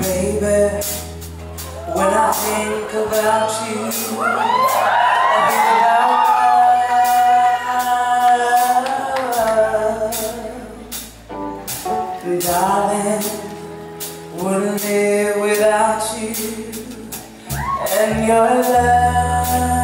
Baby, when I think about you, I think about. Darling, wouldn't it you and your love.